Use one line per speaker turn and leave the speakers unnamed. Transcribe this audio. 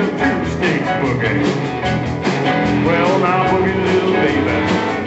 of two-sticks boogie. Well, now boogie, little baby.